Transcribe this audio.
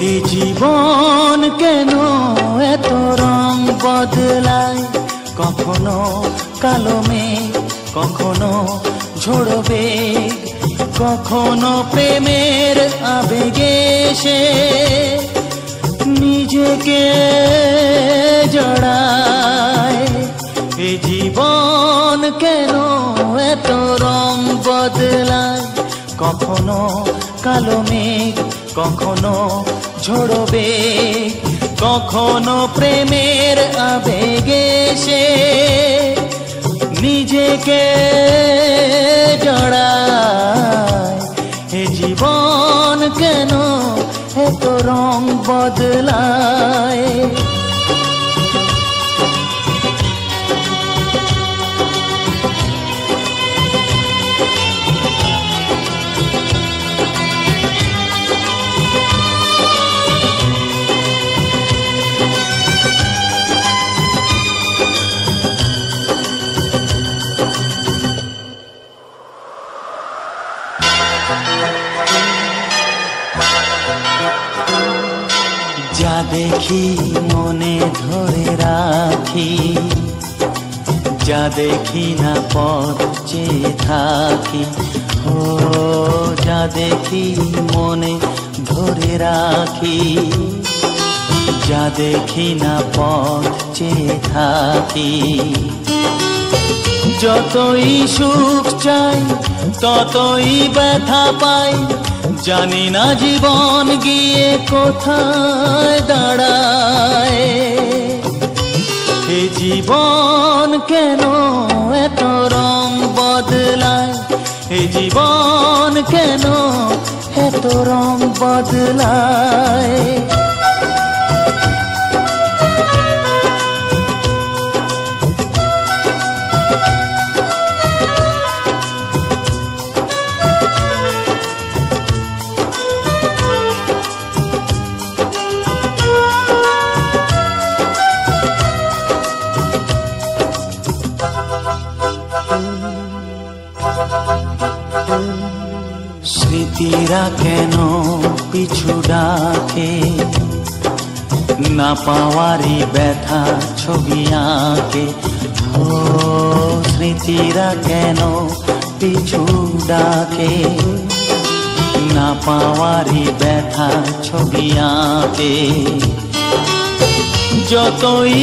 এ জীবন কেন এত রং বদলায়? কখনো কালো কখনো ঝোড়বে কখনো প্রেমের আবেগে সে নিজেকে জড়ায়। এ জীবন কেন এত রং বদলায়? কখনো কালো মেঘ কখনো ঝড়বে কখনো প্রেমের আবেগে সে নিজেকে জড়ায়। এ জীবন কেন এত রং বদলায়? যা দেখি মনে ধরে রাখি, যা দেখি না পথ থাকি। ও, যা দেখি মনে ধরে রাখি, যা দেখি না পথ চেয়ে থাকি। যতই সুখ চাই, ততই ব্যথা পাই। জানি না জীবন গিয়ে কোথায় দাঁড়ায়। এ জীবন কেন এত রং বদলায়? এ জীবন কেন এত রং বদলায়? স্মৃতিরা কেন পিছু ডাকে, না পাওয়ারই ব্যথা ছবি আঁকে। ও স্মৃতিরা কেন পিছু ডাকে, না পাওয়ারই ব্যথা ছবি আঁকে। যতই